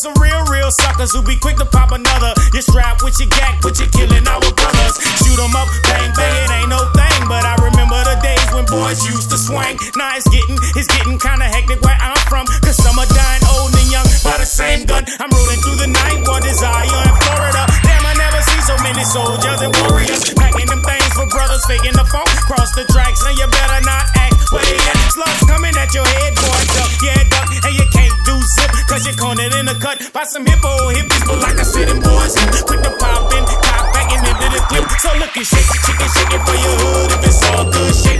Some real, real suckers who be quick to pop another. You strap with your gat, but you're killing our brothers. Shoot 'em up, bang, bang, it ain't no thing. But I remember the days when boys used to swing. Now it's getting, it's getting kinda hectic where I'm from. By some hippo hippies. But like I said, them boys, quick to pop in, cop backing into the clip. So look and shake, it, shake it for your hood if it's all good. Shake,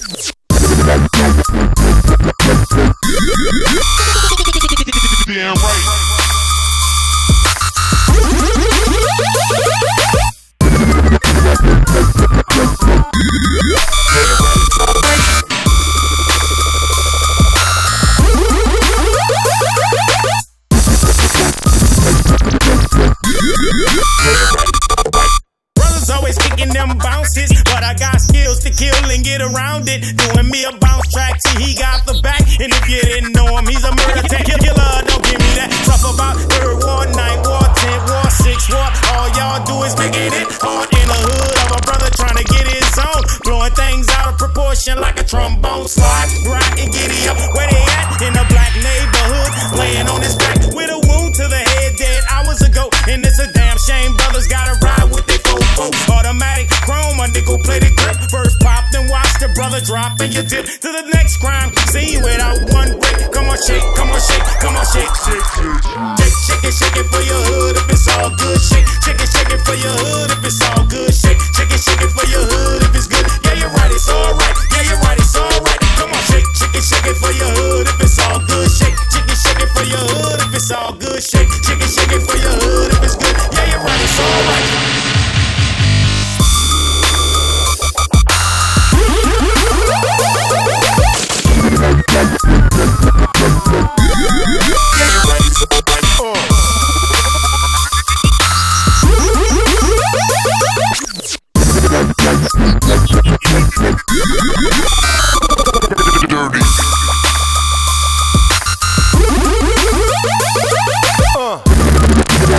them bounces, but I got skills to kill and get around it. Doing me a bounce track, see he got the back. And if you didn't know him, he's a murder tech killer. Don't give me that stuff about Third Ward, Ninth Ward, Tenth Ward, Sixth Ward. All y'all do is making it hard in the hood of a brother trying to get his own. Blowing things out of proportion like a trombone. Slide, rock, and giddy up. Where brother drop and you dip to the next crime scene without one break. Come on, shake, come on, shake, come on, shake. Shake, shake it, shake it for your hood if it's all good. Shake, shake it, shake it for your hood if it's all good. Shake, shake it, shake it for your hood if it's good. Yeah, you're right, it's alright. Yeah, you're right, it's alright. Come on, shake, shake it, shake it for your hood if it's all good. Shake, shake it, shake it for your hood if it's all good. Shake, shake it, shake it for your hood if it's good. Yeah,